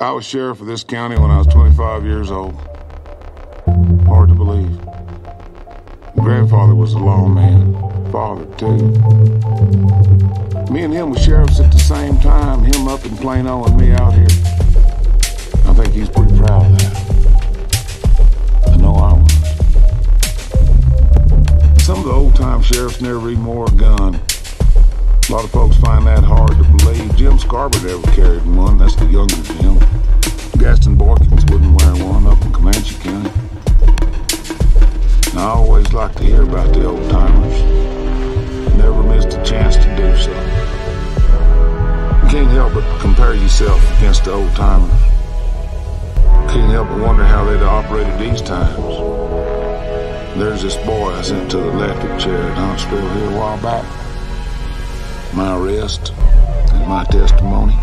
I was sheriff of this county when I was 25 years old. Hard to believe. Grandfather was a lawman. Father, too. Me and him were sheriffs at the same time, him up in Plano and me out here. I think he's pretty proud of that. I know I was. Some of the old-time sheriffs never even wore a gun. A lot of folks find that hard to believe. Jim Scarborough never carried one. That's the younger like to hear about the old timers. Never missed a chance to do so. You can't help but compare yourself against the old timers. Can't help but wonder how they'd operated these times. There's this boy I sent to the electric chair at Huntsville here a while back. My arrest and my testimony.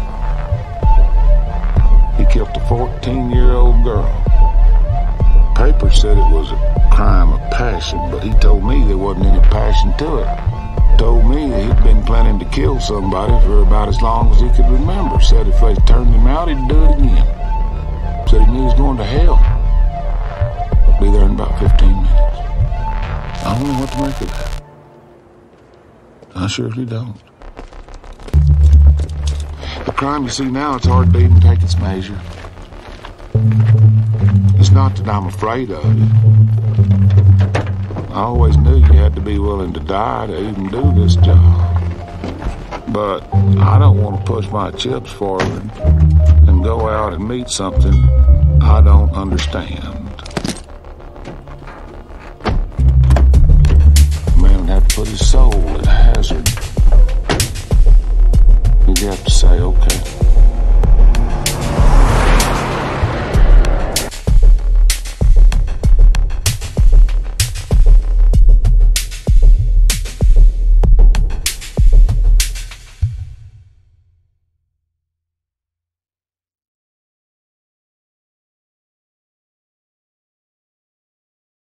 He killed a 14-year-old girl. Papers said it was a crime wasn't any passion to it. Told me he'd been planning to kill somebody for about as long as he could remember. Said if they turned him out, he'd do it again. Said he knew he was going to hell. Be there in about 15 minutes. I don't know what to make of that. I surely don't. The crime you see now, it's hard to even take its measure. It's not that I'm afraid of it. I always knew you had to be willing to die to even do this job. But I don't want to push my chips forward and go out and meet something I don't understand. A man would have to put his soul at hazard. You'd have to say, okay.